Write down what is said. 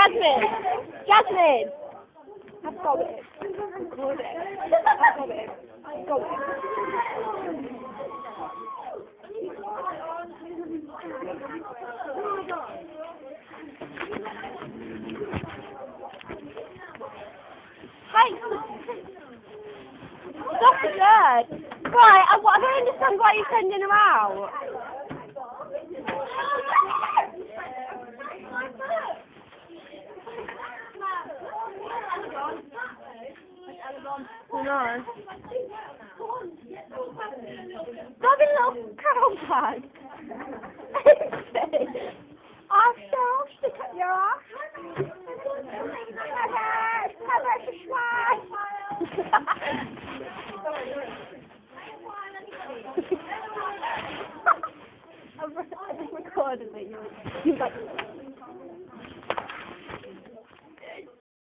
Jasmine! Jasmine! I've got it. I've got it. I've got it. I've got it. Hey! Stop it there! Right, I, I don't understand why you're sending her out. No. Stop a little cow bag. I'll still stick at your ass. Cover, cover the schwein. I'm re- I'm recording it. You, you like.